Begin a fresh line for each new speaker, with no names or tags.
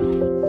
you